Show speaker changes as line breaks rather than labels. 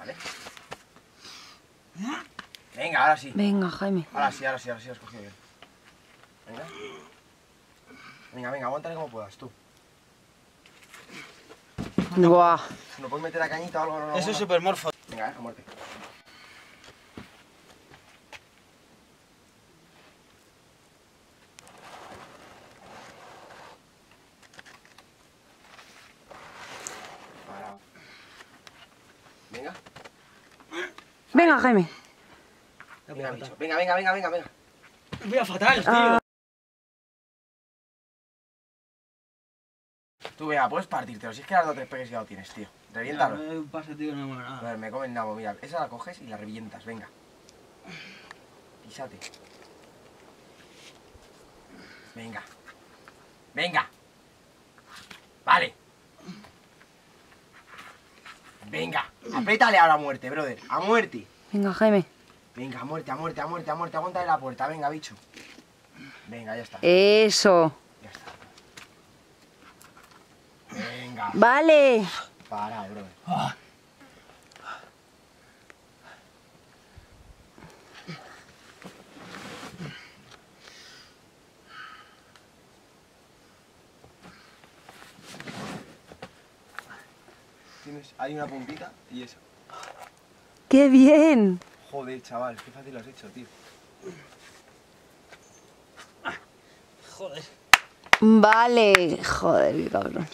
¿Vale? Venga, ahora sí.
Venga, Jaime.
Ahora sí, ahora sí, ahora sí, lo has cogido bien. Venga. Venga, venga, aguántale como puedas, tú.
Buah.
No puedes meter la cañita o algo, no, no,
Eso es supermorfo.
Venga, eh, a muerte. Venga,
Venga, Jaime.
venga, bicho. Venga, venga, venga, venga, venga.
Mira, fatal, tío.
Ah.
Tú, venga, puedes partírtelo. Si es que las dos o tres pegues ya lo tienes, tío. Reviéntalo.
Me doy un pase, tío, no
A
nada.
ver, me comen nabo, mira. Esa la coges y la revientas, venga. Písate. Venga. Venga. Vale. Venga. Apriétale ahora a muerte, brother. A muerte.
Venga, Jaime.
Venga, a muerte, a muerte, a muerte, a muerte. Aguántale la puerta, venga, bicho. Venga, ya está.
Eso.
Ya está. Venga.
Vale.
Para, brother. Tienes, hay una puntita y eso.
¡Qué bien!
Joder, chaval, qué fácil lo has hecho, tío.
Joder.
Vale. Joder, qué cabrón.